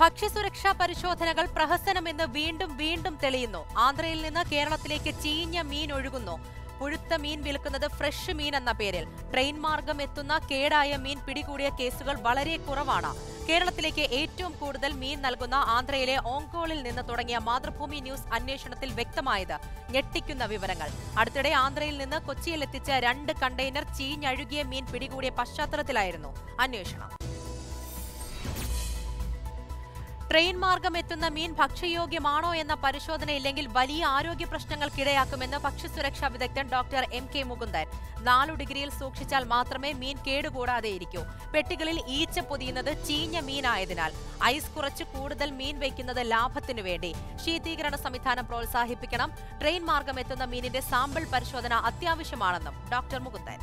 ഭക്ഷ്യസുരക്ഷാ പരിശോധനകൾ പ്രഹസനമെന്ന് വീണ്ടും വീണ്ടും തെളിയുന്നു. ആന്ധ്രയിൽ നിന്ന് കേരളത്തിലേക്ക് ചീഞ്ഞ മീൻ ഒഴുകുന്നു. പുഴുത്ത മീൻ വിൽക്കുന്നത് ഫ്രഷ് മീൻ എന്ന പേരിൽ. ട്രെയിൻ മാർഗം എത്തുന്ന കേടായ മീൻ പിടികൂടിയ കേസുകൾ വളരെ കുറവാണ്. കേരളത്തിലേക്ക് ഏറ്റവും കൂടുതൽ മീൻ നൽകുന്ന ആന്ധ്രയിലെ ഓങ്കോളിൽ നിന്ന് തുടങ്ങിയ മാതൃഭൂമി ന്യൂസ് അന്വേഷണത്തിൽ വ്യക്തമായത് ഞെട്ടിക്കുന്ന വിവരങ്ങൾ. അടുത്തിടെ ആന്ധ്രയിൽ നിന്ന് കൊച്ചിയിൽ എത്തിച്ച രണ്ട് കണ്ടെയ്നർ ചീഞ്ഞഴുകിയ മീൻ പിടികൂടിയ പശ്ചാത്തലത്തിലായിരുന്നു അന്വേഷണം. ട്രെയിൻ മാർഗം എത്തുന്ന മീൻ ഭക്ഷ്യയോഗ്യമാണോ എന്ന പരിശോധന ഇല്ലെങ്കിൽ വലിയ ആരോഗ്യ പ്രശ്നങ്ങൾക്കിടയാക്കുമെന്ന് ഭക്ഷ്യസുരക്ഷാ വിദഗ്ധൻ ഡോക്ടർ എം കെ മുകുന്ദൻ. നാലു ഡിഗ്രിയിൽ സൂക്ഷിച്ചാൽ മാത്രമേ മീൻ കേടുകൂടാതെ ഇരിക്കൂ പെട്ടികളിൽ ഈച്ച പൊതിയുന്നത് ചീഞ്ഞ മീനായതിനാൽ. ഐസ് കുറച്ച് കൂടുതൽ മീൻ വയ്ക്കുന്നത് ലാഭത്തിനു വേണ്ടി. ശീതീകരണ സംവിധാനം പ്രോത്സാഹിപ്പിക്കണം. ട്രെയിൻ മാർഗം എത്തുന്ന മീനിന്റെ സാമ്പിൾ പരിശോധന അത്യാവശ്യമാണെന്നും ഡോക്ടർ മുകുന്ദൻ.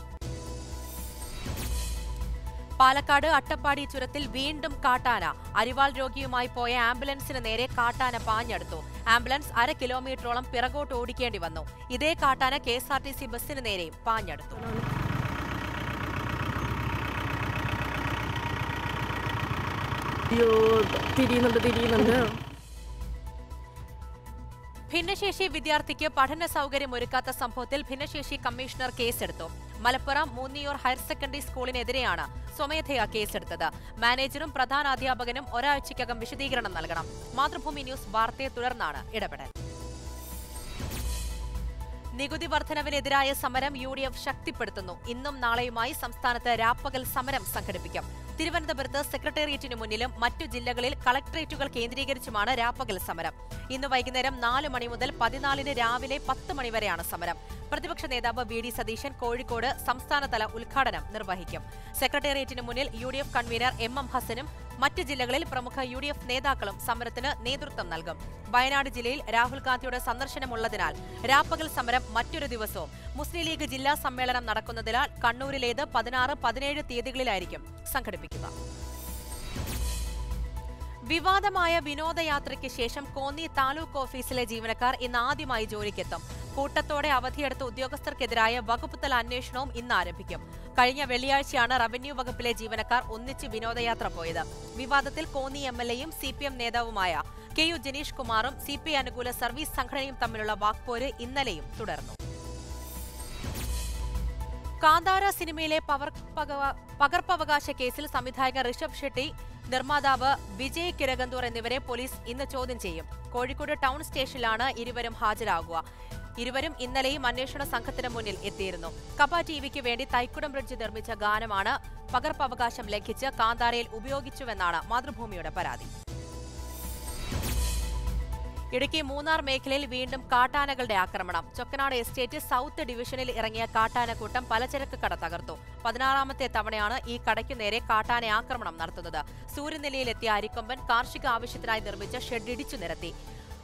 പാലക്കാട് അട്ടപ്പാടി ചുരത്തിൽ വീണ്ടും കാട്ടാന. അരിവാൾ രോഗിയുമായി പോയ ആംബുലൻസിന് നേരെ കാട്ടാന പാഞ്ഞെടുത്തു. ആംബുലൻസ് അര കിലോമീറ്ററോളം പിറകോട്ട് ഓടിക്കേണ്ടി വന്നു. ഇതേ കാട്ടാന K S R T C ബസ്സിന് നേരെയും പാഞ്ഞെടുത്തു. അയ്യോ തിരിയുന്നുണ്ട് തിരിയുന്നുണ്ട്. ഭിന്നശേഷി വിദ്യാർത്ഥിക്ക് പഠന സൗകര്യം ഒരുക്കാത്ത സംഭവത്തിൽ ഭിന്നശേഷി കമ്മീഷണർ കേസെടുത്തു. മലപ്പുറം മൂന്നിയൂർ ഹയർ സെക്കൻഡറി സ്കൂളിനെതിരെയാണ് സ്വമേധയാ കേസെടുത്തത്. മാനേജറും പ്രധാനാധ്യാപകനും ഒരാഴ്ചയ്ക്കകം വിശദീകരണം നൽകണം. മാതൃഭൂമി ന്യൂസ് വാർത്തയെ തുടർന്നാണ് ഇടപെടൽ. നികുതി വർധനവിനെതിരായ സമരം യു ഡി എഫ് ശക്തിപ്പെടുത്തുന്നു. ഇന്നും നാളെയുമായി സംസ്ഥാനത്ത് രാപ്പകൽ സമരം സംഘടിപ്പിക്കും. തിരുവനന്തപുരത്ത് സെക്രട്ടേറിയറ്റിനു മുന്നിലും മറ്റു ജില്ലകളിൽ കളക്ടറേറ്റുകൾ കേന്ദ്രീകരിച്ചുമാണ് രാപ്പകൽ സമരം. ഇന്ന് വൈകുന്നേരം നാല് മണി മുതൽ പതിനാലിന് രാവിലെ പത്ത് മണിവരെയാണ് സമരം. പ്രതിപക്ഷ നേതാവ് വി ഡി സതീശൻ കോഴിക്കോട് സംസ്ഥാനതല ഉദ്ഘാടനം നിർവഹിക്കും. സെക്രട്ടേറിയറ്റിന് മുന്നിൽ യു കൺവീനർ എം എം ഹസനും മറ്റ് ജില്ലകളിൽ പ്രമുഖ യു ഡി എഫ് നേതാക്കളും സമരത്തിന് നേതൃത്വം നൽകും. വയനാട് ജില്ലയിൽ രാഹുൽ ഗാന്ധിയുടെ സന്ദർശനമുള്ളതിനാൽ രാപ്പകൽ സമരം മറ്റൊരു ദിവസവും. മുസ്ലിം ലീഗ് ജില്ലാ സമ്മേളനം നടക്കുന്നതിനാൽ കണ്ണൂരിലേത് പതിനാറ് പതിനേഴ് തീയതികളിലായിരിക്കും സംഘടിപ്പിക്കുക. വിവാദമായ വിനോദയാത്രയ്ക്ക് ശേഷം കോന്നി താലൂക്ക് ഓഫീസിലെ ജീവനക്കാർ ഇന്ന് ആദ്യമായി ജോലിക്കെത്തും. കൂട്ടത്തോടെ അവധിയെടുത്ത ഉദ്യോഗസ്ഥർക്കെതിരായ വകുപ്പുതല അന്വേഷണവും ഇന്ന് ആരംഭിക്കും കഴിഞ്ഞ വെള്ളിയാഴ്ചയാണ് റവന്യൂ വകുപ്പിലെ ജീവനക്കാർ ഒന്നിച്ച് വിനോദയാത്ര പോയത്. വിവാദത്തിൽ കോന്നി എം എൽ എയും സി പി എം നേതാവുമായ കെ യു ജനീഷ് കുമാറും സി പി അനുകൂല സർവീസ് സംഘടനയും തമ്മിലുള്ള വാക്പോര് ഇന്നലെയും തുടർന്നു. കാന്താര സിനിമയിലെ പകർപ്പവകാശ കേസിൽ സംവിധായകൻ ഋഷഭ് ഷെട്ടി നിർമ്മാതാവ് വിജയ് കിരകന്തൂർ എന്നിവരെ പോലീസ് ഇന്ന് ചോദ്യം ചെയ്യും. കോഴിക്കോട് ടൗൺ സ്റ്റേഷനിലാണ് ഇരുവരും ഹാജരാകുക. ഇരുവരും ഇന്നലെയും അന്വേഷണ സംഘത്തിന് മുന്നിൽ എത്തിയിരുന്നു. കപ്പ ടിവിക്ക് വേണ്ടി തൈക്കുടം ബ്രിഡ്ജ് നിർമ്മിച്ച ഗാനമാണ് പകർപ്പവകാശം ലംഘിച്ച് കാന്താരയിൽ ഉപയോഗിച്ചുവെന്നാണ് മാതൃഭൂമിയുടെ പരാതി. ഇടുക്കി മൂന്നാർ മേഖലയിൽ വീണ്ടും കാട്ടാനകളുടെ ആക്രമണം. ചൊക്കനാട് എസ്റ്റേറ്റ് സൗത്ത് ഡിവിഷനിൽ ഇറങ്ങിയ കാട്ടാനക്കൂട്ടം പലചരക്ക് കട തകർത്തു. പതിനാറാമത്തെ തവണയാണ് ഈ കടയ്ക്കു നേരെ കാട്ടാന ആക്രമണം നടത്തുന്നത്. സൂര്യനിലയിലെത്തിയ അരിക്കൊമ്പൻ കാർഷിക ആവശ്യത്തിനായി നിർമ്മിച്ച ഷെഡ് ഇടിച്ചു നിരത്തി.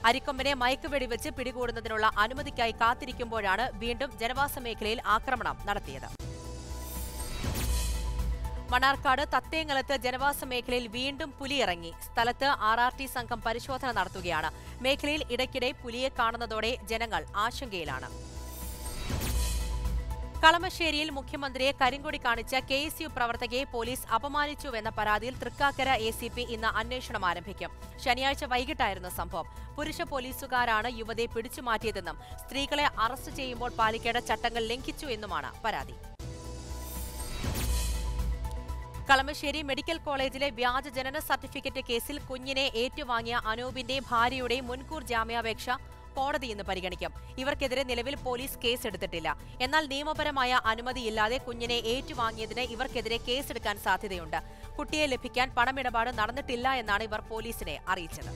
അരിക്കൊമ്പനെ മയക്ക് വെച്ച് പിടികൂടുന്നതിനുള്ള അനുമതിക്കായി കാത്തിരിക്കുമ്പോഴാണ് വീണ്ടും ജനവാസ മേഖലയിൽ ആക്രമണം നടത്തിയത്. മണ്ണാർക്കാട് തത്തേങ്ങലത്ത് ജനവാസ മേഖലയിൽ വീണ്ടും പുലി ഇറങ്ങി സ്ഥലത്ത് ആർ ആർ ടി സംഘം പരിശോധന നടത്തുകയാണ്. മേഖലയിൽ ഇടയ്ക്കിടെ പുലിയെ കാണുന്നതോടെ ജനങ്ങൾ ആശങ്കയിലാണ്. കളമശ്ശേരിയിൽ മുഖ്യമന്ത്രിയെ കരിങ്കൊടി കാണിച്ച കെ എസ് യു പ്രവർത്തകയെ പോലീസ് അപമാനിച്ചുവെന്ന പരാതിയിൽ തൃക്കാക്കര എ സി പി ഇന്ന് അന്വേഷണം ആരംഭിക്കും. ശനിയാഴ്ച വൈകിട്ടായിരുന്നു സംഭവം. പുരുഷ പോലീസുകാരാണ് യുവതിയെ പിടിച്ചുമാറ്റിയതെന്നും സ്ത്രീകളെ അറസ്റ്റ് ചെയ്യുമ്പോൾ പാലിക്കേണ്ട ചട്ടങ്ങൾ ലംഘിച്ചു എന്നുമാണ് പരാതി. കളമശ്ശേരി മെഡിക്കൽ കോളേജിലെ വ്യാജ ജനന സർട്ടിഫിക്കറ്റ് കേസിൽ കുഞ്ഞിനെ ഏറ്റുവാങ്ങിയ അനൂപിന്റെ ഭാര്യയുടെ മുൻകൂർ ജാമ്യാപേക്ഷ കോടതി ഇന്ന് പരിഗണിക്കും. ഇവർക്കെതിരെ നിലവിൽ പോലീസ് കേസെടുത്തിട്ടില്ല. എന്നാൽ നിയമപരമായ അനുമതിയില്ലാതെ കുഞ്ഞിനെ ഏറ്റുവാങ്ങിയതിന് ഇവർക്കെതിരെ കേസെടുക്കാൻ സാധ്യതയുണ്ട്. കുട്ടിയെ ലഭിക്കാൻ പണമിടപാട് നടന്നിട്ടില്ല എന്നാണ് ഇവർ പോലീസിനെ അറിയിച്ചത്.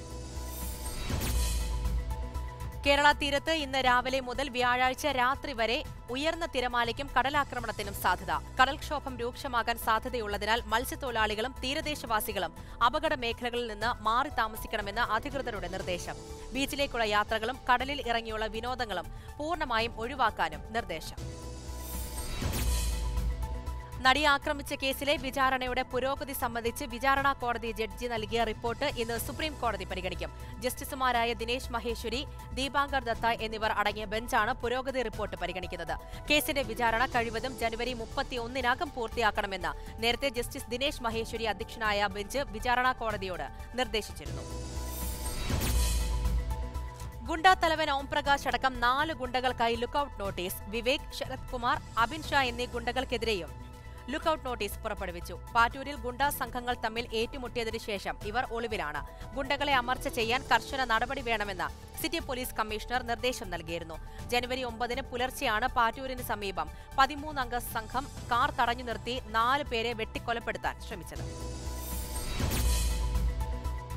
കേരള തീരത്ത് ഇന്ന് രാവിലെ മുതൽ വ്യാഴാഴ്ച രാത്രി വരെ ഉയർന്ന തിരമാലയ്ക്കും കടലാക്രമണത്തിനും സാധ്യത. കടൽക്ഷോഭം രൂക്ഷമാകാൻ സാധ്യതയുള്ളതിനാൽ മത്സ്യത്തൊഴിലാളികളും തീരദേശവാസികളും അപകട മേഖലകളിൽ നിന്ന് മാറി താമസിക്കണമെന്ന് അധികൃതരുടെ നിർദ്ദേശം. ബീച്ചിലേക്കുള്ള യാത്രകളും കടലിൽ ഇറങ്ങിയുള്ള വിനോദങ്ങളും പൂർണമായും ഒഴിവാക്കാനും നിർദ്ദേശം. നടിയെ ആക്രമിച്ച കേസിലെ വിചാരണയുടെ പുരോഗതി സംബന്ധിച്ച് വിചാരണ കോടതി ജഡ്ജി നൽകിയ റിപ്പോർട്ട് ഇന്ന് സുപ്രീം കോടതി പരിഗണിക്കും. ജസ്റ്റിസുമാരായ ദിനേശ് മഹേശ്വരി ദീപാങ്കർ ദത്ത എന്നിവർ അടങ്ങിയ ബെഞ്ചാണ് പുരോഗതി റിപ്പോർട്ട് പരിഗണിക്കുന്നത്. കേസിന്റെ വിചാരണ കഴിവതും ജനുവരി മുപ്പത്തിയൊന്നിനകം പൂർത്തിയാക്കണമെന്ന് നേരത്തെ ജസ്റ്റിസ് ദിനേശ് മഹേശ്വരി അധ്യക്ഷനായ ബെഞ്ച് വിചാരണ കോടതിയോട് നിർദ്ദേശിച്ചിരുന്നു. ഗുണ്ടാ തലവൻ ഓംപ്രകാശ് അടക്കം നാല് ഗുണ്ടകൾക്കായി ലുക്കൌട്ട് നോട്ടീസ്. വിവേക് ശരത് കുമാർ അബിൻ ഷാ എന്നീ ഗുണ്ടകൾക്കെതിരെയും ലുക്കൌട്ട് നോട്ടീസ് പുറപ്പെടുവിച്ചു. പാറ്റൂരിൽ ഗുണ്ടാ സംഘങ്ങൾ തമ്മിൽ ഏറ്റുമുട്ടിയതിനു ശേഷം ഇവർ ഒളിവിലാണ്. ഗുണ്ടകളെ അമർച്ച ചെയ്യാൻ കർശന നടപടി വേണമെന്ന് സിറ്റി പോലീസ് കമ്മീഷണർ നിർദ്ദേശം നൽകിയിരുന്നു. ജനുവരി ഒമ്പതിന് പുലർച്ചെയാണ് പാറ്റൂരിന് സമീപം പതിമൂന്നംഗ സംഘം കാർ തടഞ്ഞു നിർത്തി നാല് പേരെ വെട്ടിക്കൊലപ്പെടുത്താൻ ശ്രമിച്ചത്.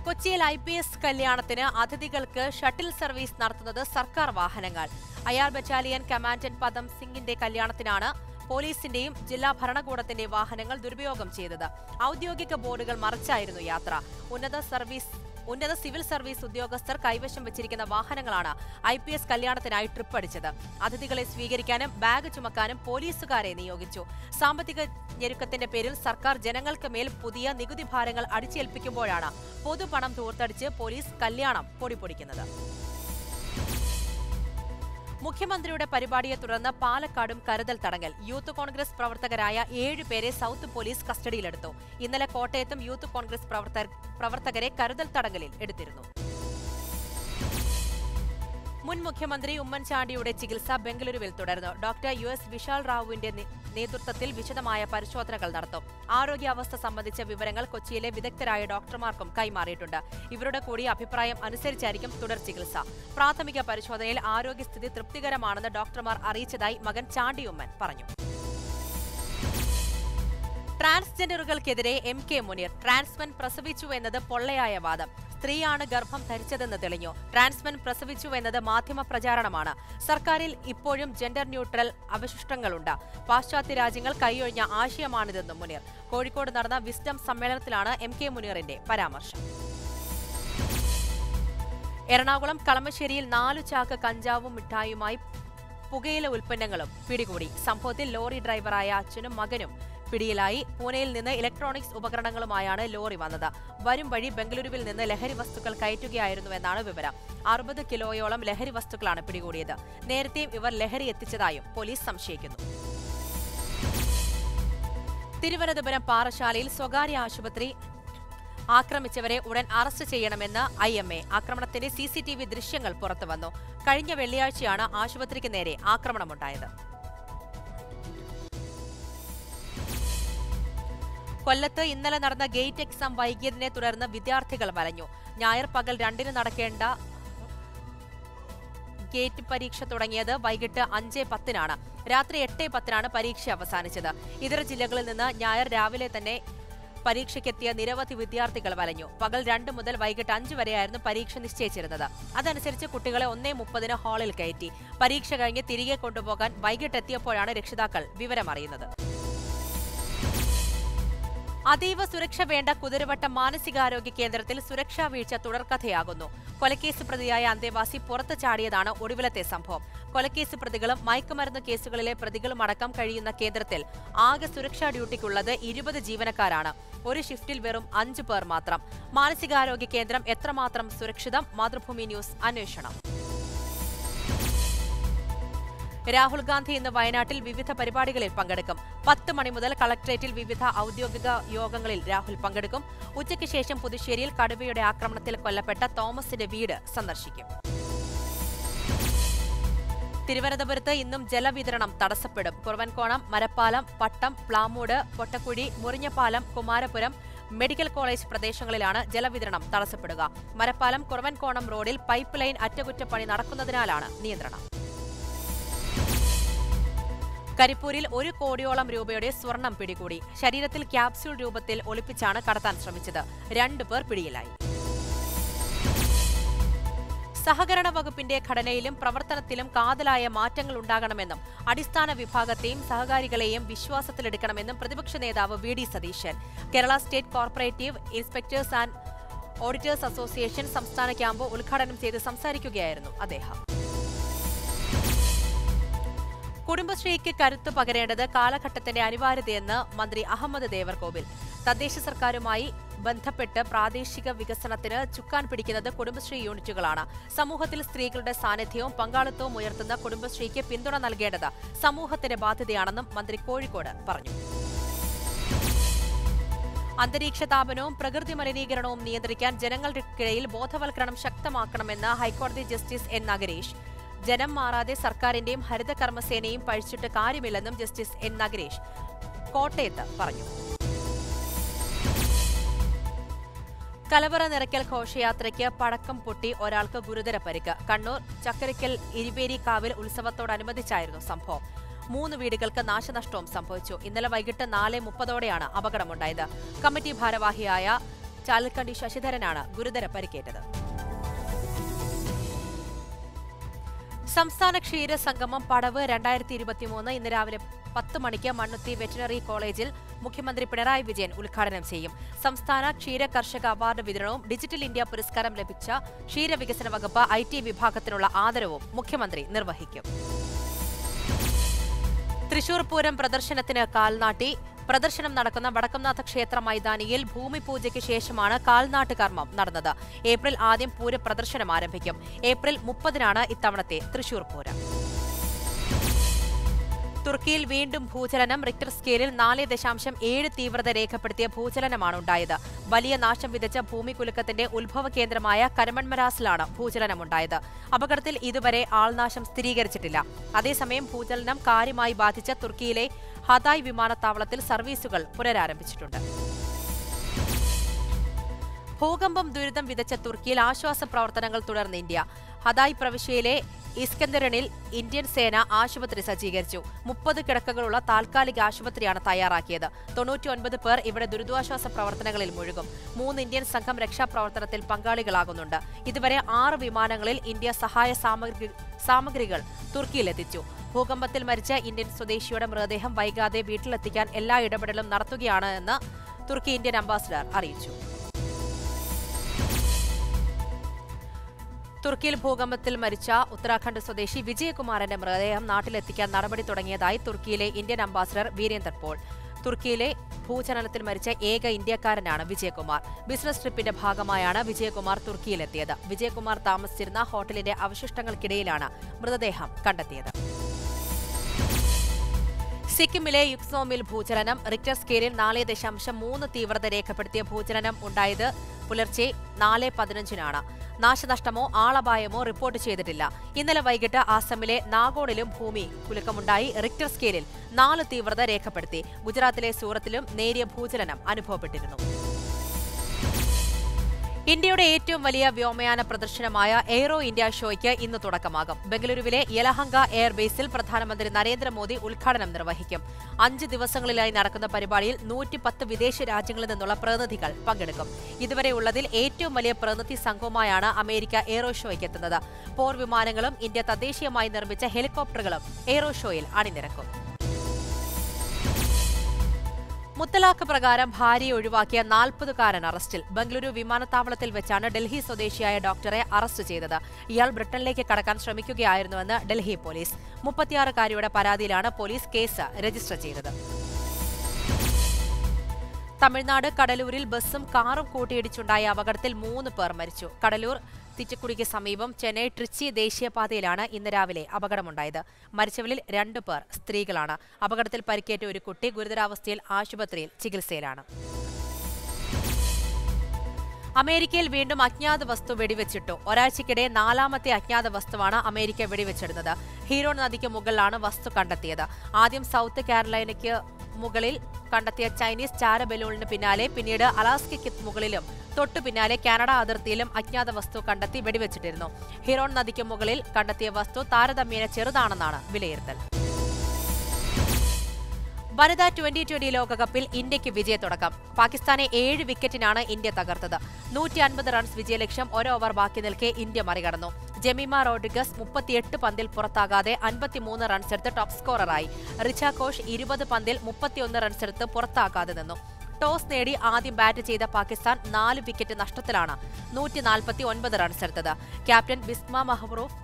കൊച്ചിയിൽ ഐ പി എസ് കല്യാണത്തിന് അതിഥികൾക്ക് ഷട്ടിൽ സർവീസ് നടത്തുന്നത് സർക്കാർ വാഹനങ്ങൾ. അയാർ ബറ്റാലിയൻ കമാൻഡന്റ് പദം സിംഗിന്റെ കല്യാണത്തിനാണ് പോലീസിന്റെയും ജില്ലാ ഭരണകൂടത്തിന്റെ വാഹനങ്ങൾ ദുരുപയോഗം ചെയ്തത്. ഔദ്യോഗിക ബോർഡുകൾ മറച്ചായിരുന്നു യാത്ര. ഉന്നത സർവീസ് ഉന്നത സിവിൽ സർവീസ് ഉദ്യോഗസ്ഥർ കൈവശം വെച്ചിരിക്കുന്ന വാഹനങ്ങളാണ് ഐ പി എസ് കല്യാണത്തിനായി ട്രിപ്പ് അടിച്ചത്. അതിഥികളെ സ്വീകരിക്കാനും ബാഗ് ചുമക്കാനും പോലീസുകാരെ നിയോഗിച്ചു. സാമ്പത്തിക ഞെരുക്കത്തിന്റെ പേരിൽ സർക്കാർ ജനങ്ങൾക്ക് മേൽ പുതിയ നികുതി ഭാരങ്ങൾ അടിച്ചേൽപ്പിക്കുമ്പോഴാണ് പൊതുപണം തൂർത്തടിച്ച് പോലീസ് കല്യാണം പൊടിപൊടിക്കുന്നത്. മുഖ്യമന്ത്രിയുടെ പരിപാടിയെ തുടർന്ന് പാലക്കാടും കരുതൽ തടങ്കൽ. യൂത്ത് കോൺഗ്രസ് പ്രവർത്തകരായ ഏഴുപേരെ സൗത്ത് പോലീസ് കസ്റ്റഡിയിലെടുത്തു. ഇന്നലെ കോട്ടയത്തും യൂത്ത് കോൺഗ്രസ് പ്രവർത്തകരെ കരുതൽ തടങ്കലിൽ എടുത്തിരുന്നു. മുൻ മുഖ്യമന്ത്രി ഉമ്മൻചാണ്ടിയുടെ ചികിത്സ ബംഗളൂരുവിൽ തുടർന്നു. ഡോക്ടർ യു എസ് വിശാൽ റാവുവിന്റെ നേതൃത്വത്തിൽ വിശദമായ പരിശോധനകൾ നടത്തും. ആരോഗ്യാവസ്ഥ സംബന്ധിച്ച വിവരങ്ങൾ കൊച്ചിയിലെ വിദഗ്ധരായ ഡോക്ടർമാർക്കും കൈമാറിയിട്ടുണ്ട്. ഇവരുടെ കൂടി അഭിപ്രായം അനുസരിച്ചായിരിക്കും തുടർ ചികിത്സ. പ്രാഥമിക പരിശോധനയിൽ ആരോഗ്യസ്ഥിതി തൃപ്തികരമാണെന്ന് ഡോക്ടർമാർ അറിയിച്ചതായി മകൻ ചാണ്ടി ഉമ്മൻ പറഞ്ഞു. ട്രാൻസ്ജെൻഡറുകൾക്കെതിരെ എം കെ മുനീർ ട്രാൻസ്മെൻ പ്രസവിച്ചു എന്നത് പൊള്ളയായ വാദം. സ്ത്രീയാണ് ഗർഭം ധരിച്ചതെന്ന് തെളിഞ്ഞു. ട്രാൻസ്മെൻ പ്രസവിച്ചു എന്നത് മാധ്യമ പ്രചാരണമാണ്. സർക്കാരിൽ ഇപ്പോഴും ജെൻഡർ ന്യൂട്രൽ അവശിഷ്ടങ്ങളുണ്ട്. പാശ്ചാത്യ രാജ്യങ്ങൾ കൈയൊഴിഞ്ഞ ആശയമാണിതെന്നും മുനീർ. കോഴിക്കോട് നടന്ന വിസ്ഡം സമ്മേളനത്തിലാണ് എം കെ മുനീറിന്റെ പരാമർശം. എറണാകുളം കളമശ്ശേരിയിൽ നാലു ചാക്ക് കഞ്ചാവും മിഠായുമായി പുകയില ഉൽപ്പന്നങ്ങളും പിടികൂടി. സംഭവത്തിൽ ലോറി ഡ്രൈവറായ അച്ഛനും മകനും പിടിയിലായി. പൂനെയിൽ നിന്ന് ഇലക്ട്രോണിക്സ് ഉപകരണങ്ങളുമായാണ് ലോറി വന്നത്. വരും വഴി ബംഗളൂരുവിൽ നിന്ന് ലഹരി വസ്തുക്കൾ കയറ്റുകയായിരുന്നുവെന്നാണ് വിവരം. അറുപത് കിലോയോളം ലഹരി വസ്തുക്കളാണ് പിടികൂടിയത്. നേരത്തെയും ഇവർ ലഹരി എത്തിച്ചതായും പോലീസ് സംശയിക്കുന്നു. തിരുവനന്തപുരം പാറശാലയിൽ സ്വകാര്യ ആശുപത്രി ആക്രമിച്ചവരെ ഉടൻ അറസ്റ്റ് ചെയ്യണമെന്ന് ഐ എം എ. ആക്രമണത്തിന്റെ സി സി ടി വി ദൃശ്യങ്ങൾ പുറത്തുവന്നു. കഴിഞ്ഞ വെള്ളിയാഴ്ചയാണ് ആശുപത്രിക്ക് നേരെ ആക്രമണമുണ്ടായത്. കൊല്ലത്ത് ഇന്നലെ നടന്ന ഗേറ്റ് എക്സാം വൈകിയതിനെ തുടർന്ന് വിദ്യാർത്ഥികൾ വലഞ്ഞു. ഞായർ പകൽ രണ്ടിന് നടക്കേണ്ട ഗേറ്റ് പരീക്ഷ തുടങ്ങിയത് വൈകിട്ട് അഞ്ച് പത്തിനാണ്. രാത്രി എട്ട് പത്തിനാണ് പരീക്ഷ അവസാനിച്ചത്. ഇതര ജില്ലകളിൽ നിന്ന് ഞായർ രാവിലെ തന്നെ പരീക്ഷയ്ക്കെത്തിയ നിരവധി വിദ്യാർത്ഥികൾ വലഞ്ഞു. പകൽ രണ്ട് മുതൽ വൈകിട്ട് അഞ്ച് വരെയായിരുന്നു പരീക്ഷ നിശ്ചയിച്ചിരുന്നത്. അതനുസരിച്ച് കുട്ടികളെ ഒന്നേ മുപ്പതിന് ഹാളിൽ കയറ്റി. പരീക്ഷ കഴിഞ്ഞ് തിരികെ കൊണ്ടുപോകാൻ വൈകിട്ടെത്തിയപ്പോഴാണ് രക്ഷിതാക്കൾ വിവരമറിയുന്നത്. അതീവ സുരക്ഷ വേണ്ട കുതിരവട്ടം മാനസികാരോഗ്യ കേന്ദ്രത്തിൽ സുരക്ഷാ വീഴ്ച തുടർക്കഥയാകുന്നു. കൊലക്കേസ് പ്രതിയായ അന്തേവാസി പുറത്തു ചാടിയതാണ് ഒടുവിലത്തെ സംഭവം. കൊലക്കേസ് പ്രതികളും മയക്കുമരുന്ന് കേസുകളിലെ പ്രതികളും അടക്കം കഴിയുന്ന കേന്ദ്രത്തിൽ ആകെ സുരക്ഷാ ഡ്യൂട്ടിക്കുള്ളത് ഇരുപത് ജീവനക്കാരാണ്. ഒരു ഷിഫ്റ്റിൽ വെറും അഞ്ചു പേർ മാത്രം. മാനസികാരോഗ്യ കേന്ദ്രം എത്രമാത്രം സുരക്ഷിതം? മാതൃഭൂമി ന്യൂസ് അന്വേഷണം. രാഹുൽ ഗാന്ധി ഇന്ന് വയനാട്ടിൽ വിവിധ പരിപാടികളിൽ പങ്കെടുക്കും. പത്ത് മണി മുതൽ കളക്ട്രേറ്റിൽ വിവിധ ഔദ്യോഗിക യോഗങ്ങളിൽ രാഹുൽ പങ്കെടുക്കും. ഉച്ചയ്ക്ക് ശേഷം പുതുശ്ശേരിയിൽ കടുവയുടെ ആക്രമണത്തിൽ കൊല്ലപ്പെട്ട തോമസിന്റെ വീട് സന്ദർശിക്കും. തിരുവനന്തപുരത്ത് ഇന്നും ജലവിതരണം തടസ്സപ്പെടും. കുറവൻകോണം മരപ്പാലം പട്ടം പ്ലാമൂട് പൊട്ടക്കുഴി മുറിഞ്ഞപ്പാലം കുമാരപുരം മെഡിക്കൽ കോളേജ് പ്രദേശങ്ങളിലാണ് ജലവിതരണം തടസ്സപ്പെടുക. മരപ്പാലം കുറവൻകോണം റോഡിൽ പൈപ്പ് ലൈൻ അറ്റകുറ്റപ്പണി നടക്കുന്നതിനാലാണ് നിയന്ത്രണം. കരിപ്പൂരിൽ ഒരു കോടിയോളം രൂപയുടെ സ്വർണം പിടികൂടി. ശരീരത്തിൽ ക്യാപ്സ്യൂൾ രൂപത്തിൽ ഒളിപ്പിച്ചാണ് കടത്താൻ ശ്രമിച്ചത്. രണ്ടുപേർ പിടിയിലായി. സഹകരണ വകുപ്പിന്റെ ഘടനയിലും പ്രവർത്തനത്തിലും കാതലായ മാറ്റങ്ങൾ ഉണ്ടാകണമെന്നും അടിസ്ഥാന വിഭാഗത്തെയും സഹകാരികളെയും വിശ്വാസത്തിലെടുക്കണമെന്നും പ്രതിപക്ഷ നേതാവ് V D Satheesan. Kerala state cooperative inspectors and auditors association സംസ്ഥാന ക്യാമ്പ് ഉദ്ഘാടനം ചെയ്ത് സംസാരിക്കുകയായിരുന്നു അദ്ദേഹം. കുടുംബശ്രീക്ക് കരുത്തു പകരേണ്ടത് കാലഘട്ടത്തിന്റെ അനിവാര്യതയെന്ന് മന്ത്രി അഹമ്മദ് ദേവർകോവിൽ. തദ്ദേശ സർക്കാരുമായി ബന്ധപ്പെട്ട് പ്രാദേശിക വികസനത്തിന് ചുക്കാൻ പിടിക്കുന്നത് കുടുംബശ്രീ യൂണിറ്റുകളാണ്. സമൂഹത്തിൽ സ്ത്രീകളുടെ സാന്നിധ്യവും പങ്കാളിത്തവും ഉയർത്തുന്ന കുടുംബശ്രീക്ക് പിന്തുണ നൽകേണ്ടത് സമൂഹത്തിന്റെ ബാധ്യതയാണെന്നും മന്ത്രി കോഴിക്കോട് പറഞ്ഞു. അന്തരീക്ഷ താപനവും പ്രകൃതി മലിനീകരണവും നിയന്ത്രിക്കാൻ ജനങ്ങൾക്കിടയിൽ ബോധവൽക്കരണം ശക്തമാക്കണമെന്ന് ഹൈക്കോടതി ജസ്റ്റിസ് എൻ. നഗരേഷ്. ജനം മാറാതെ സർക്കാരിന്റെയും ഹരിത കർമ്മസേനയും പഴിച്ചിട്ട് കാര്യമില്ലെന്നും ജസ്റ്റിസ് എൻ നഗരേഷ് കോട്ടയത്ത് പറഞ്ഞു. കലവറ നിറയ്ക്കൽ ഘോഷയാത്രയ്ക്ക് പടക്കം പൊട്ടി ഒരാൾക്ക് ഗുരുതര പരിക്ക്. കണ്ണൂർ ചക്കരയ്ക്കൽ ഇരിവേരിക്കാവിൽ ഉത്സവത്തോടനുബന്ധിച്ചായിരുന്നു സംഭവം. മൂന്ന് വീടുകൾക്ക് നാശനഷ്ടവും സംഭവിച്ചു. ഇന്നലെ വൈകിട്ട് നാല് മുപ്പതോടെയാണ് അപകടമുണ്ടായത്. കമ്മിറ്റി ഭാരവാഹിയായ ചാലക്കണ്ടി ശശിധരനാണ് ഗുരുതര പരിക്കേറ്റത്. സംസ്ഥാന ക്ഷീര സംഗമം പടവ് രണ്ടായിരത്തി ഇരുപത്തിമൂന്ന് ഇന്ന് രാവിലെ പത്ത് മണിക്ക് മണ്ണുത്തി വെറ്റിനറി കോളേജിൽ മുഖ്യമന്ത്രി പിണറായി വിജയൻ ഉദ്ഘാടനം ചെയ്യും. സംസ്ഥാന ക്ഷീര കർഷക അവാർഡ് വിതരണവും ഡിജിറ്റൽ ഇന്ത്യ പുരസ്കാരം ലഭിച്ച ക്ഷീര വികസന വകുപ്പ് ഐ ടി വിഭാഗത്തിനുള്ള ആദരവും മുഖ്യമന്ത്രി നിർവഹിക്കും. തൃശൂർ പൂരം പ്രദർശനത്തിന് കാൽനാട്ടി പ്രദർശനം നടക്കുന്ന വടക്കംനാഥ ക്ഷേത്ര മൈതാനിയിൽ ഭൂമി പൂജയ്ക്ക് ശേഷമാണ് കാൽനാട്ട് കർമ്മം നടന്നത്. ഏപ്രിൽ ആദ്യം പൂര പ്രദർശനം ആരംഭിക്കും. ഏപ്രിൽ മുപ്പതിനാണ് ഇത്തവണത്തെ തൃശൂർ പൂരം. തുർക്കിയിൽ വീണ്ടും ഭൂചലനം റിക്ടർ സ്കെയിലിൽ നാല് ദശാംശം ഏഴ് തീവ്രത രേഖപ്പെടുത്തിയ ഭൂചലനമാണ് ഉണ്ടായത്. വലിയ നാശം വിതച്ച ഭൂമികുലുക്കത്തിന്റെ ഉത്ഭവ കേന്ദ്രമായ കരമൺമരാസിലാണ് ഭൂചലനമുണ്ടായത്. അപകടത്തിൽ ഇതുവരെ ആൾനാശം സ്ഥിരീകരിച്ചിട്ടില്ല. അതേസമയം ഭൂചലനം കാര്യമായി ബാധിച്ച തുർക്കിയിലെ ഹതായ് വിമാനത്താവളത്തിൽ സർവീസുകൾ പുനരാരംഭിച്ചിട്ടുണ്ട്. ഭൂകമ്പം ദുരിതം വിതച്ച തുർക്കിയിൽ ആശ്വാസ പ്രവർത്തനങ്ങൾ തുടർന്ന് ഇന്ത്യ. ഹതായ് പ്രവിശ്യയിലെ ഇസ്കന്ദരണിൽ ഇന്ത്യൻ സേന ആശുപത്രി സജ്ജീകരിച്ചു. മുപ്പത് കിടക്കകളുള്ള താൽക്കാലിക ആശുപത്രിയാണ് തയ്യാറാക്കിയത്. തൊണ്ണൂറ്റിയൊൻപത് പേർ ഇവിടെ ദുരിതാശ്വാസ പ്രവർത്തനങ്ങളിൽ മുഴുകും. മൂന്ന് ഇന്ത്യൻ സംഘം രക്ഷാപ്രവർത്തനത്തിൽ പങ്കാളികളാകുന്നുണ്ട്. ഇതുവരെ ആറ് വിമാനങ്ങളിൽ ഇന്ത്യ സഹായ സാമഗ്രി സാമഗ്രികൾ തുർക്കിയിലെത്തിച്ചു. ഭൂകമ്പത്തിൽ മരിച്ച ഇന്ത്യൻ സ്വദേശിയുടെ മൃതദേഹം വൈകാതെ വീട്ടിലെത്തിക്കാൻ എല്ലാ ഇടപെടലും നടത്തുകയാണ് എന്ന് തുർക്കി ഇന്ത്യൻ അംബാസിഡർ അറിയിച്ചു. തുർക്കിയിൽ ഭൂകമ്പത്തിൽ മരിച്ച ഉത്തരാഖണ്ഡ് സ്വദേശി വിജയകുമാറിന്റെ മൃതദേഹം നാട്ടിലെത്തിക്കാൻ നടപടി തുടങ്ങിയതായി തുർക്കിയിലെ ഇന്ത്യൻ അംബാസിഡർ വീരേന്ദർ പോൾ. തുർക്കിയിലെ ഭൂചലനത്തിൽ മരിച്ച ഏക ഇന്ത്യക്കാരനാണ് വിജയകുമാർ. ബിസിനസ് ട്രിപ്പിന്റെ ഭാഗമായാണ് വിജയകുമാർ തുർക്കിയിലെത്തിയത്. വിജയകുമാർ താമസിച്ചിരുന്ന ഹോട്ടലിന്റെ അവശിഷ്ടങ്ങൾക്കിടയിലാണ് മൃതദേഹം കണ്ടെത്തിയത്. സിക്കിമിലെ യുക്സോമിൽ ഭൂചലനം. റിക്ടർ സ്കെയിലിൽ നാല് ദശാംശം മൂന്ന് തീവ്രത രേഖപ്പെടുത്തിയ ഭൂചലനം ഉണ്ടായത് പുലർച്ചെ നാല് പതിനഞ്ചിനാണ്. നാശനഷ്ടമോ ആളപായമോ റിപ്പോർട്ട് ചെയ്തിട്ടില്ല. ഇന്നലെ വൈകിട്ട് ആസമിലെ നാഗോണിലും ഭൂമി കുലുക്കമുണ്ടായി. റിക്ടർ സ്കെയിലിൽ നാല് തീവ്രത രേഖപ്പെടുത്തി. ഗുജറാത്തിലെ സൂറത്തിലും നേരിയ ഭൂചലനം അനുഭവപ്പെട്ടിരുന്നു. ഇന്ത്യയുടെ ഏറ്റവും വലിയ വ്യോമയാന പ്രദർശനമായ എയ്റോ ഇന്ത്യ ഷോയ്ക്ക് ഇന്ന് തുടക്കമാകും. ബംഗളൂരുവിലെ യലഹങ്ക എയർബേസിൽ പ്രധാനമന്ത്രി നരേന്ദ്രമോദി ഉദ്ഘാടനം നിർവഹിക്കും. അഞ്ച് ദിവസങ്ങളിലായി നടക്കുന്ന പരിപാടിയിൽ നൂറ്റിപ്പത്ത് വിദേശ രാജ്യങ്ങളിൽ നിന്നുള്ള പ്രതിനിധികൾ പങ്കെടുക്കും. ഇതുവരെയുള്ളതിൽ ഏറ്റവും വലിയ പ്രതിനിധി സംഘവുമായാണ് അമേരിക്ക എയ്റോ ഷോയ്ക്ക് എത്തുന്നത്. പോർ വിമാനങ്ങളും ഇന്ത്യ തദ്ദേശീയമായി നിർമ്മിച്ച ഹെലികോപ്റ്ററുകളും എയ്റോ ഷോയിൽ അണിനിരക്കും. മുത്തലാഖ് പ്രകാരം ഭാര്യയെ ഒഴിവാക്കിയ നാൽപ്പതുകാരൻ അറസ്റ്റിൽ. ബംഗളൂരു വിമാനത്താവളത്തിൽ വെച്ചാണ് ഡൽഹി സ്വദേശിയായ ഡോക്ടറെ അറസ്റ്റ് ചെയ്തത്. ഇയാൾ ബ്രിട്ടനിലേക്ക് കടക്കാൻ ശ്രമിക്കുകയായിരുന്നുവെന്ന് ഡൽഹി പോലീസ്. മുപ്പത്തിയാറുകാരിയുടെ പരാതിയിലാണ് പോലീസ് കേസ് രജിസ്റ്റർ ചെയ്തത്. തമിഴ്നാട് കടലൂരിൽ ബസ്സും കാറും കൂട്ടിയിടിച്ചുണ്ടായ അപകടത്തിൽ മൂന്ന് പേർ മരിച്ചു. കടലൂർ തിച്ചക്കുടിക്ക് സമീപം ചെന്നൈ ട്രിച്ചി ദേശീയപാതയിലാണ് ഇന്ന് രാവിലെ അപകടമുണ്ടായത്. മരിച്ചവരിൽ രണ്ടു പേർ സ്ത്രീകളാണ്. അപകടത്തിൽ പരിക്കേറ്റ ഒരു കുട്ടി ഗുരുതരാവസ്ഥയിൽ ആശുപത്രിയിൽ ചികിത്സയിലാണ്. അമേരിക്കയിൽ വീണ്ടും അജ്ഞാത വസ്തു വെടിവെച്ചിട്ടു. ഒരാഴ്ചക്കിടെ നാലാമത്തെ അജ്ഞാത വസ്തുവാണ് അമേരിക്ക വെടിവെച്ചിടുന്നത്. ഹീറോൺ നദിക്ക് മുകളിലാണ് വസ്തു കണ്ടെത്തിയത്. ആദ്യം സൗത്ത് കാരലൈനയ്ക്ക് മുകളിൽ കണ്ടെത്തിയ ചൈനീസ് ചാര ബലൂണിന് പിന്നാലെ പിന്നീട് അലാസ്കയ്ക്ക് മുകളിലും തൊട്ടു പിന്നാലെ കാനഡ അതിർത്തിയിലും അജ്ഞാത വസ്തു കണ്ടെത്തി വെടിവെച്ചിട്ടിരുന്നു. ഹിറോൺ നദിക്ക് മുകളിൽ കണ്ടെത്തിയ വസ്തു താരതമ്യേന ചെറുതാണെന്നാണ് വിലയിരുത്തൽ. വനിതാ ട്വന്റി ട്വന്റി ലോകകപ്പിൽ ഇന്ത്യയ്ക്ക് വിജയത്തുടക്കം. പാകിസ്ഥാനെ ഏഴ് വിക്കറ്റിനാണ് ഇന്ത്യ തകർത്തത്. നൂറ്റി അൻപത് റൺസ് വിജയലക്ഷ്യം ഒരു ഓവർ ബാക്കി നിൽക്കെ ഇന്ത്യ മറികടന്നു. ജമീമ റോഡ്രിഗസ് മുപ്പത്തിയെട്ട് പന്തിൽ പുറത്താകാതെ അൻപത്തിമൂന്ന് റൺസ് എടുത്ത് ടോപ്പ് സ്കോററായി. റിച്ച കോഷ് ഇരുപത് പന്തിൽ മുപ്പത്തിയൊന്ന് റൺസ് എടുത്ത് പുറത്താകാതെ നിന്നു. ടോസ് നേടി ആദ്യം ബാറ്റ് ചെയ്ത പാകിസ്ഥാൻ നാല് വിക്കറ്റ് നഷ്ടത്തിലാണ് നൂറ്റി ഒൻപത് റൺസെടുത്തത് ക്യാപ്റ്റൻ ബിസ്മ മഹ്റൂഫ്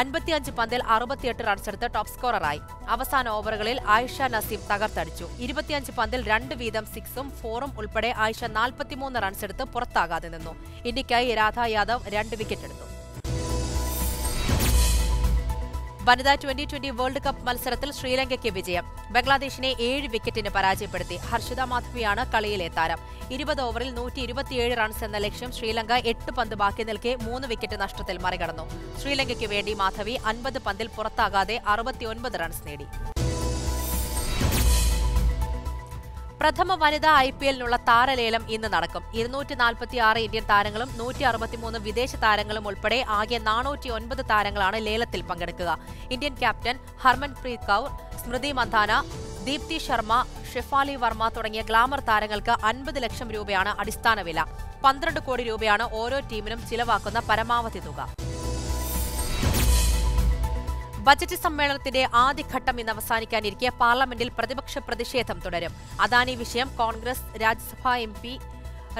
അൻപത്തിയഞ്ച് പന്തിൽ അറുപത്തിയെട്ട് റൺസെടുത്ത് ടോപ്പ് സ്കോററായി അവസാന ഓവറുകളിൽ ആയിഷ നസീം തകർത്തടിച്ചു. ഇരുപത്തിയഞ്ച് പന്തിൽ രണ്ട് വീതം സിക്സും ഫോറും ഉൾപ്പെടെ ആയിഷ നാൽപ്പത്തിമൂന്ന് റൺസെടുത്ത് പുറത്താകാതെ നിന്നു. ഇന്ത്യയ്ക്കായി രാധാ യാദവ് രണ്ട് വിക്കറ്റെടുത്തു വനിതാ ട്വന്റി ട്വന്റി വേൾഡ് കപ്പ് മത്സരത്തിൽ ശ്രീലങ്കയ്ക്ക് വിജയം. ബംഗ്ലാദേശിനെ ഏഴ് വിക്കറ്റിന് പരാജയപ്പെടുത്തി. ഹർഷിത മാധവിയാണ് കളിയിലെ താരം. ഇരുപത് ഓവറിൽ നൂറ്റി ഇരുപത്തിയേഴ് റൺസ് എന്ന ലക്ഷ്യം ശ്രീലങ്ക എട്ട് പന്ത് ബാക്കി നിൽക്കെ മൂന്ന് വിക്കറ്റ് നഷ്ടത്തിൽ മറികടന്നു. ശ്രീലങ്കയ്ക്ക് വേണ്ടി മാധവി അൻപത് പന്തിൽ പുറത്താകാതെ അറുപത്തിയൊൻപത് റൺസ് നേടി. പ്രഥമ വനിതാ ഐ പി എല്ലിനുള്ള താരലേലം ഇന്ന് നടക്കും. ഇരുന്നൂറ്റി നാൽപ്പത്തി ആറ് ഇന്ത്യൻ താരങ്ങളും നൂറ്റി അറുപത്തിമൂന്ന് വിദേശ താരങ്ങളും ഉൾപ്പെടെ ആകെ നാനൂറ്റി ഒൻപത് താരങ്ങളാണ് ലേലത്തിൽ പങ്കെടുക്കുക. ഇന്ത്യൻ ക്യാപ്റ്റൻ ഹർമൻ ഹർമൻപ്രീത് കൌർ സ്മൃതി മന്ദാന ദീപ്തി ശർമ്മ ഷെഫാലി വർമ്മ തുടങ്ങിയ ഗ്ലാമർ താരങ്ങൾക്ക് അൻപത് ലക്ഷം രൂപയാണ് അടിസ്ഥാന വില. പന്ത്രണ്ട് കോടി രൂപയാണ് ഓരോ ടീമിനും ചിലവാക്കുന്ന പരമാവധി തുക. ബജറ്റ് സമ്മേളനത്തിന്റെ ആദ്യഘട്ടം ഇന്ന് അവസാനിക്കാനിരിക്കെ പാർലമെന്റിൽ പ്രതിപക്ഷ പ്രതിഷേധം തുടരും. അദാനി വിഷയം കോൺഗ്രസ് രാജ്യസഭാ എം പി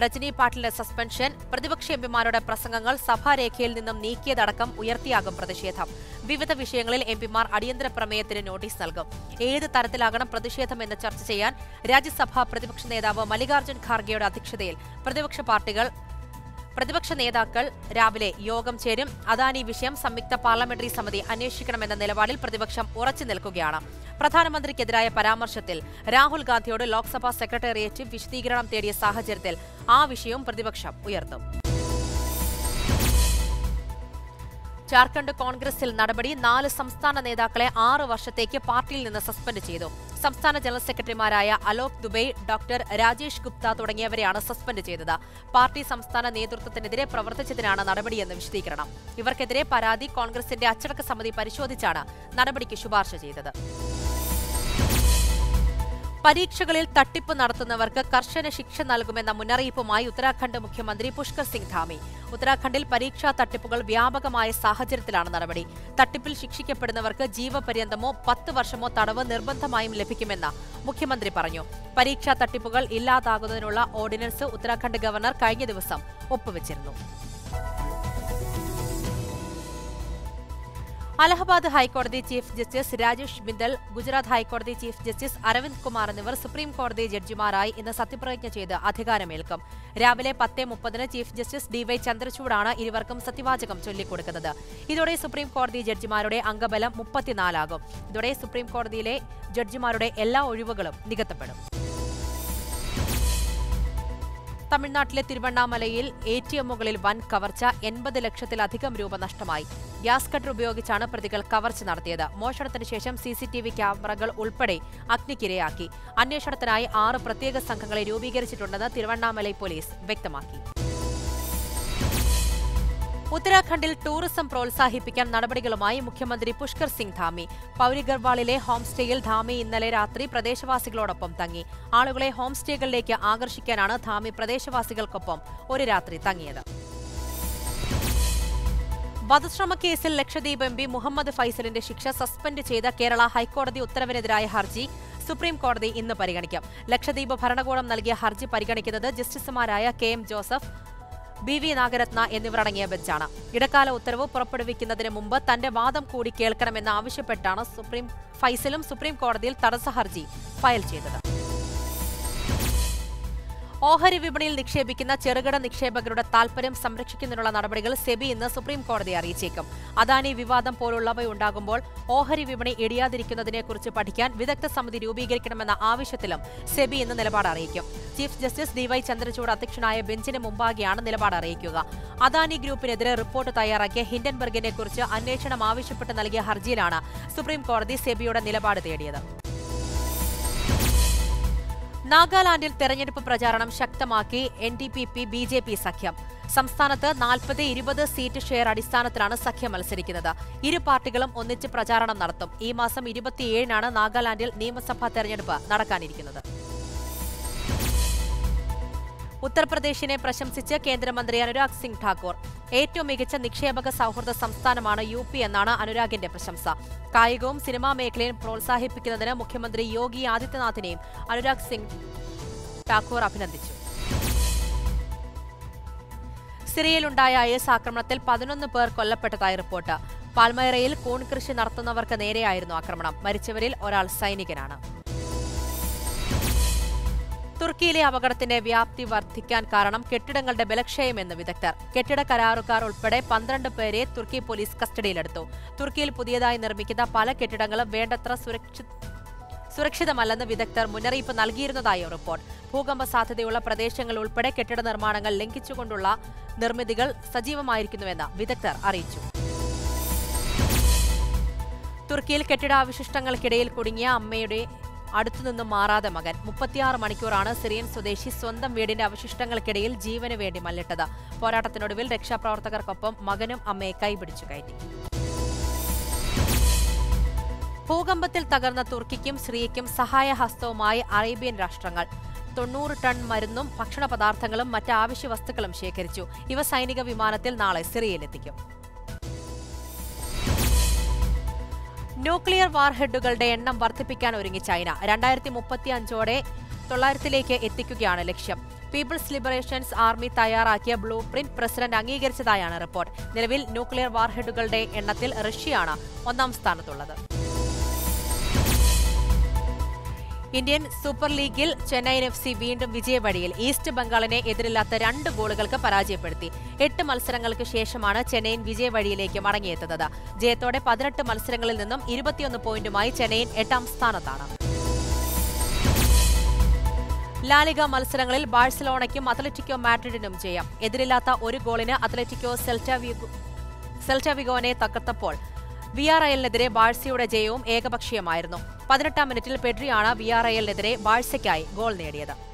രജനി പാട്ടിലിന്റെ സസ്പെൻഷൻ പ്രതിപക്ഷ എംപിമാരുടെ പ്രസംഗങ്ങൾ സഭാരേഖയിൽ നിന്നും നീക്കിയതടക്കം ഉയർത്തിയാകും പ്രതിഷേധം. വിവിധ വിഷയങ്ങളിൽ എംപിമാർ അടിയന്തര പ്രമേയത്തിന് നോട്ടീസ് നൽകും. ഏത് തരത്തിലാകണം പ്രതിഷേധം എന്ന് ചർച്ച ചെയ്യാൻ രാജ്യസഭാ പ്രതിപക്ഷ നേതാവ് മല്ലികാർജുൻ ഖാർഗെയുടെ അധ്യക്ഷതയിൽ പ്രതിപക്ഷ പാർട്ടികൾ പ്രതിപക്ഷ നേതാക്കൾ രാവിലെ യോഗം ചേരും. അദാനി വിഷയം സംയുക്ത പാർലമെന്ററി സമിതി അന്വേഷിക്കണമെന്ന നിലപാടിൽ പ്രതിപക്ഷം ഉറച്ചു നിൽക്കുകയാണ്. പ്രധാനമന്ത്രിക്കെതിരായ പരാമർശത്തിൽ രാഹുൽ ഗാന്ധിയോട് ലോക്സഭാ സെക്രട്ടേറിയറ്റ് വിശദീകരണം തേടിയ സാഹചര്യത്തിൽ ആ വിഷയവും പ്രതിപക്ഷം ഉയർത്തും. ജാർഖണ്ഡ് കോൺഗ്രസിൽ നടപടി നാല് സംസ്ഥാന നേതാക്കളെ ആറ് വർഷത്തേക്ക് പാർട്ടിയിൽ നിന്ന് സസ്പെൻഡ് ചെയ്തു. സംസ്ഥാന ജനറൽ സെക്രട്ടറിമാരായ അലോക് ദുബൈ ഡോക്ടർ രാജേഷ് ഗുപ്ത തുടങ്ങിയവരെയാണ് സസ്പെൻഡ് ചെയ്തത്. പാർട്ടി സംസ്ഥാന നേതൃത്വത്തിനെതിരെ പ്രവർത്തിച്ചതിനാണ് നടപടിയെന്ന് വിശദീകരണം. ഇവർക്കെതിരെ പരാതി കോൺഗ്രസിന്റെ അച്ചടക്ക സമിതി പരിശോധിച്ചാണ് നടപടിക്ക് ശുപാർശ ചെയ്തത്. പരീക്ഷകളിൽ തട്ടിപ്പ് നടത്തുന്നവർക്ക് കർശന ശിക്ഷ നൽകുമെന്ന മുന്നറിയിപ്പുമായി ഉത്തരാഖണ്ഡ് മുഖ്യമന്ത്രി പുഷ്കർ സിംഗ് ധാമി. ഉത്തരാഖണ്ഡിൽ പരീക്ഷാ തട്ടിപ്പുകൾ വ്യാപകമായ സാഹചര്യത്തിലാണ് നടപടി. തട്ടിപ്പിൽ ശിക്ഷിക്കപ്പെടുന്നവർക്ക് ജീവപര്യന്തമോ പത്ത് വർഷമോ തടവ് നിർബന്ധമായും ലഭിക്കുമെന്ന് മുഖ്യമന്ത്രി പറഞ്ഞു. പരീക്ഷാ തട്ടിപ്പുകൾ ഇല്ലാതാകുന്നതിനുള്ള ഓർഡിനൻസ് ഉത്തരാഖണ്ഡ് ഗവർണർ കഴിഞ്ഞ ദിവസം ഒപ്പുവച്ചിരുന്നു. അലഹബാദ് ഹൈക്കോടതി ചീഫ് ജസ്റ്റിസ് രാജേഷ് ബിന്ദൽ ഗുജറാത്ത് ഹൈക്കോടതി ചീഫ് ജസ്റ്റിസ് അരവിന്ദ് കുമാർ എന്നിവർ സുപ്രീം കോടതി ജഡ്ജിമാരായി ഇന്ന് സത്യപ്രതിജ്ഞ ചെയ്ത് അധികാരമേൽക്കും. രാവിലെ പത്ത് മുപ്പതിന് ചീഫ് ജസ്റ്റിസ് ഡി വൈ ചന്ദ്രചൂഡാണ് ഇരുവർക്കും സത്യവാചകം ചൊല്ലിക്കൊടുക്കുന്നത്. ഇതോടെ സുപ്രീം കോടതി ജഡ്ജിമാരുടെ അംഗബലം മുപ്പത്തിനാലാകും. ഇതോടെ സുപ്രീം കോടതിയിലെ ജഡ്ജിമാരുടെ എല്ലാ ഒഴിവുകളും നികത്തപ്പെടും. തമിഴ്നാട്ടിലെ തിരുവണ്ണാമലയിൽ എ ടി എമ്മുകളിൽ വൻ കവർച്ച എൺപത് ലക്ഷത്തിലധികം രൂപ നഷ്ടമായി. ഗ്യാസ് കട്ടർ ഉപയോഗിച്ചാണ് പ്രതികൾ കവർച്ച നടത്തിയത്. മോഷണത്തിന് ശേഷം സി സി ടി വി ക്യാമറകൾ ഉൾപ്പെടെ അഗ്നിക്കിരയാക്കി. അന്വേഷണത്തിനായി ആറ് പ്രത്യേക സംഘങ്ങളെ രൂപീകരിച്ചിട്ടുണ്ടെന്ന് തിരുവണ്ണാമലൈ പോലീസ് വ്യക്തമാക്കി. ഉത്തരാഖണ്ഡിൽ ടൂറിസം പ്രോത്സാഹിപ്പിക്കാൻ നടപടികളുമായി മുഖ്യമന്ത്രി പുഷ്കർ സിംഗ് ധാമി. പൌരിഗർവാളിലെ ഹോംസ്റ്റേയിൽ ധാമി ഇന്നലെ രാത്രി പ്രദേശവാസികളോടൊപ്പം തങ്ങി. ആളുകളെ ഹോംസ്റ്റേകളിലേക്ക് ആകർഷിക്കാനാണ് ധാമി പ്രദേശവാസികൾക്കൊപ്പം ഒരു രാത്രി തങ്ങിയത്. വധശ്രമ കേസിൽ ലക്ഷദ്വീപ് എം പി മുഹമ്മദ് ഫൈസലിന്റെ ശിക്ഷ സസ്പെൻഡ് ചെയ്ത കേരള ഹൈക്കോടതി ഉത്തരവിനെതിരായ ഹർജി സുപ്രീം കോടതി ഇന്ന് പരിഗണിക്കും. ലക്ഷദ്വീപ് ഭരണകൂടം നൽകിയ ഹർജി പരിഗണിക്കുന്നത് ജസ്റ്റിസുമാരായ K M Joseph B V Nagarathna എന്നിവരടങ്ങിയ ബെഞ്ചാണ്. ഇടക്കാല ഉത്തരവ് പുറപ്പെടുവിക്കുന്നതിന് മുമ്പ് തന്റെ വാദം കൂടി കേൾക്കണമെന്ന് ആവശ്യപ്പെട്ടാണ് സുപ്രീം ഫൈസലും സുപ്രീം കോടതിയിൽ തടസ്സ ഹർജി ഫയൽ ചെയ്തത്. ഓഹരി വിപണിയിൽ നിക്ഷേപിക്കുന്ന ചെറുകിട നിക്ഷേപകരുടെ താൽപര്യം സംരക്ഷിക്കുന്നതിനുള്ള നടപടികൾ സെബി ഇന്ന് സുപ്രീം കോടതിയെ അറിയിച്ചേക്കും. അദാനി വിവാദം പോലുള്ളവയുണ്ടാകുമ്പോൾ ഓഹരി വിപണി ഇടിയാതിരിക്കുന്നതിനെക്കുറിച്ച് പഠിക്കാൻ വിദഗ്ധ സമിതി രൂപീകരിക്കണമെന്ന ആവശ്യത്തിലും സെബി ഇന്ന് നിലപാട് അറിയിക്കും. ചീഫ് ജസ്റ്റിസ് ഡിവൈ ചന്ദ്രചൂഡ് അധ്യക്ഷനായ ബെഞ്ചിന് മുമ്പാകെയാണ് നിലപാട് അറിയിക്കുക. അദാനി ഗ്രൂപ്പിനെതിരെ റിപ്പോർട്ട് തയ്യാറാക്കിയ ഹിൻഡൻബർഗിനെക്കുറിച്ച് അന്വേഷണം ആവശ്യപ്പെട്ട് നൽകിയ ഹർജിയിലാണ് സുപ്രീം കോടതി സെബിയുടെ നിലപാട് തേടിയത്. നാഗാലാൻഡിൽ തെരഞ്ഞെടുപ്പ് പ്രചാരണം ശക്തമാക്കി N D P P B J P സഖ്യം. സംസ്ഥാനത്ത് നാൽപ്പത് ഇരുപത് സീറ്റ് ഷെയർ അടിസ്ഥാനത്തിലാണ് സഖ്യം മത്സരിക്കുന്നത്. ഇരു പാർട്ടികളും ഒന്നിച്ച് പ്രചാരണം നടത്തും. ഈ മാസം ഇരുപത്തിയേഴിനാണ് നാഗാലാൻഡിൽ നിയമസഭാ തെരഞ്ഞെടുപ്പ് നടക്കാനിരിക്കുന്നത്. ഉത്തർപ്രദേശിനെ പ്രശംസിച്ച് കേന്ദ്രമന്ത്രി അനുരാഗ് സിംഗ് ഠാക്കൂർ. ഏറ്റവും മികച്ച നിക്ഷേപക സൗഹൃദ സംസ്ഥാനമാണ് യു പി എന്നാണ് അനുരാഗിന്റെ പ്രശംസ. കായികവും സിനിമാ മേഖലയും പ്രോത്സാഹിപ്പിക്കുന്നതിന് മുഖ്യമന്ത്രി യോഗി ആദിത്യനാഥിനെയും അനുരാഗ് സിംഗ് ഠാക്കൂർ അഭിനന്ദിച്ചു. സിറിയയിലുണ്ടായ ഐ എസ് ആക്രമണത്തിൽ പതിനൊന്ന് പേർ കൊല്ലപ്പെട്ടതായി റിപ്പോർട്ട്. പാൽമൈറയിൽ കൂൺ കൃഷി നടത്തുന്നവർക്ക് നേരെയായിരുന്നു ആക്രമണം. മരിച്ചവരിൽ ഒരാൾ സൈനികനാണ്. തുർക്കിയിലെ അപകടത്തിന്റെ വ്യാപ്തി വർദ്ധിക്കാൻ കാരണം കെട്ടിടങ്ങളുടെ ബലക്ഷയമെന്ന് വിദഗ്ധർ. കെട്ടിട കരാറുകാർ ഉൾപ്പെടെ പന്ത്രണ്ട് പേരെ തുർക്കി പോലീസ് കസ്റ്റഡിയിലെടുത്തു. തുർക്കിയിൽ പുതിയതായി നിർമ്മിക്കുന്ന പല കെട്ടിടങ്ങളും വേണ്ടത്ര സുരക്ഷിത സുരക്ഷിതമല്ലെന്ന് വിദഗ്ധർ മുന്നറിയിപ്പ് നൽകിയിരുന്നതായി റിപ്പോർട്ട്. ഭൂകമ്പ സാധ്യതയുള്ള പ്രദേശങ്ങൾ ഉൾപ്പെടെ കെട്ടിട നിർമ്മാണങ്ങൾ ലംഘിച്ചുകൊണ്ടുള്ള നിർമ്മിതികൾ സജീവമായിരിക്കുന്നുവെന്ന് വിദഗ്ധർ അറിയിച്ചു. തുർക്കിയിൽ കെട്ടിടാവശിഷ്ടങ്ങൾക്കിടയിൽ കുടുങ്ങിയ അമ്മയുടെ അടുത്തുനിന്നും മാറാതെ മകൻ. മുപ്പത്തിയാറ് മണിക്കൂറാണ് സിറിയൻ സ്വദേശി സ്വന്തം വീടിന്റെ അവശിഷ്ടങ്ങൾക്കിടയിൽ ജീവന് വേണ്ടി മല്ലിട്ടത്. പോരാട്ടത്തിനൊടുവിൽ രക്ഷാപ്രവർത്തകർക്കൊപ്പം മകനും അമ്മയെ കൈപിടിച്ചു കയറ്റി. ഭൂകമ്പത്തിൽ തകർന്ന തുർക്കിക്കും സിറിയയ്ക്കും സഹായഹസ്തവുമായി അറേബ്യൻ രാഷ്ട്രങ്ങൾ. തൊണ്ണൂറ് ടൺ മരുന്നും ഭക്ഷണ പദാർത്ഥങ്ങളും മറ്റ് ആവശ്യ വസ്തുക്കളും ശേഖരിച്ചു. ഇവ സൈനിക വിമാനത്തിൽ നാളെ സിറിയയിലെത്തിക്കും. ന്യൂക്ലിയർ വാർഹെഡുകളുടെ എണ്ണം വർദ്ധിപ്പിക്കാൻ ഒരുങ്ങി ചൈന. രണ്ടായിരത്തി മുപ്പത്തി അഞ്ചോടെ തൊള്ളായിരത്തിലേക്ക് എത്തിക്കുകയാണ് ലക്ഷ്യം. പീപ്പിൾസ് ലിബറേഷൻസ് ആർമി തയ്യാറാക്കിയ ബ്ലൂ പ്രിന്റ് പ്രസിഡന്റ് അംഗീകരിച്ചതായാണ് റിപ്പോർട്ട്. നിലവിൽ ന്യൂക്ലിയർ വാർഹെഡുകളുടെ എണ്ണത്തിൽ റഷ്യയാണ് ഒന്നാം സ്ഥാനത്തുള്ളത്. ഇന്ത്യൻ സൂപ്പർ ലീഗിൽ ചെന്നൈയിൻ എഫ് സി വീണ്ടും വിജയവഴിയിൽ ഈസ്റ്റ് ബംഗാളിനെ എതിരില്ലാത്ത രണ്ട് ഗോളുകൾക്ക് പരാജയപ്പെടുത്തി. എട്ട് മത്സരങ്ങൾക്ക് ശേഷമാണ് ചെന്നൈയിൻ വിജയവഴിയിലേക്ക് മടങ്ങിയെത്തുന്നത്. ജയത്തോടെ പതിനെട്ട് മത്സരങ്ങളിൽ നിന്നും ഇരുപത്തിയൊന്ന് പോയിന്റുമായി ചെന്നൈയിൻ എട്ടാം സ്ഥാനത്താണ്. ലാലിക മത്സരങ്ങളിൽ ബാഴ്സലോണയ്ക്കും അത്ലറ്റിക്കോ മാഡ്രിഡിനും ജയം. എതിരില്ലാത്ത ഒരു ഗോളിന് അത്ലറ്റിക്കോ സെൽറ്റാവിഗോനെ വിഗോ സെൽറ്റ വിഗോനെ തകർത്തപ്പോൾ വി ആർ ഐഎലിനെതിരെ ബാഴ്സയുടെ ജയവും ഏകപക്ഷീയമായിരുന്നു. പതിനെട്ടാം മിനിറ്റിൽ പെഡ്രിയാണ് വി ആർ ഐ എല്ലിനെതിരെ ബാഴ്സയ്ക്കായി ഗോൾ നേടിയത്.